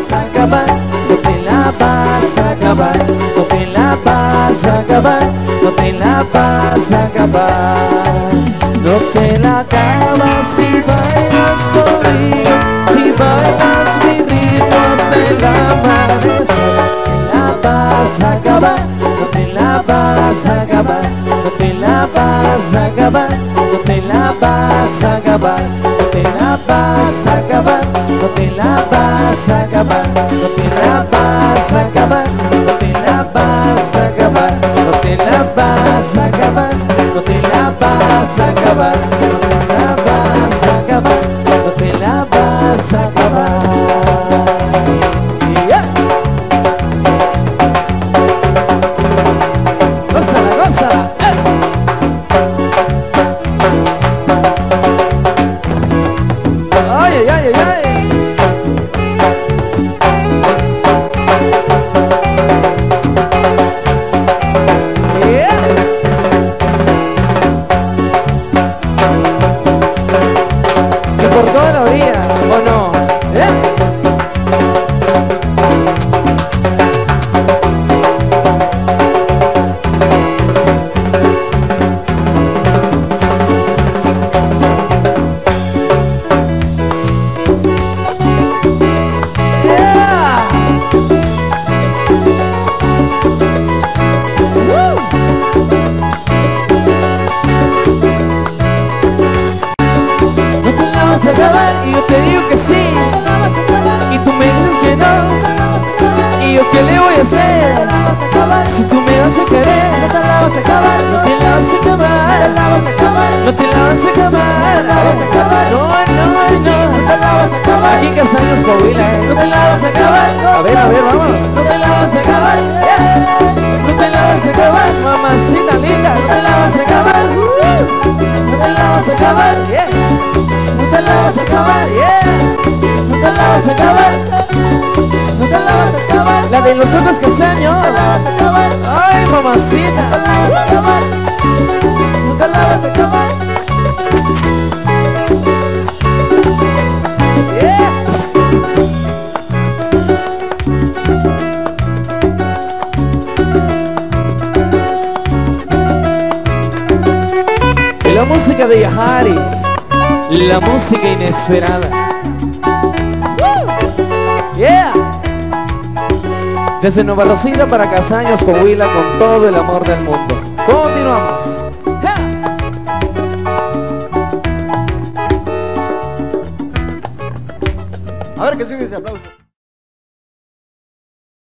vas a acabar, no te la vas a acabar, no te la vas a acabar, no te la vas a acabar. No te la acabas si bailas conmigo, si bailas mi ritmos de la te la vas a acabar, no te la vas a acabar, no te la vas a acabar, no te la vas a acabar, no te la vas a acabar, te vas a acabar, no te la vas a acabar, no te la vas a acabar, no te la vas a acabar, no te la vas a acabar, no te la vas a acabar, no te la vas a acabar. Eh. Ay, ay, ay. Que sí. Y tú me dices que no. Y yo qué le voy a hacer Si tú me vas a querer No te la vas a acabar. No te la vas a acabar. No te la vas a acabar. No, no, no. No te la vas a acabar Aquí en Casaños, Coahuila eh. No te la vas a acabar. A ver, a ver, vámonos No te la vas a acabar. No te la vas a acabar vas a acabar. No te la vas a acabar. La de los otros castaños. No te la vas a acabar. Ay, mamacita. No te la vas a acabar. No te la vas a acabar. Yeah. La música de Yahari. La música inesperada. Desde Nueva Rosita para Casaños, Coahuila, con todo el amor del mundo. Continuamos. Ja. A ver que sigue ese aplauso.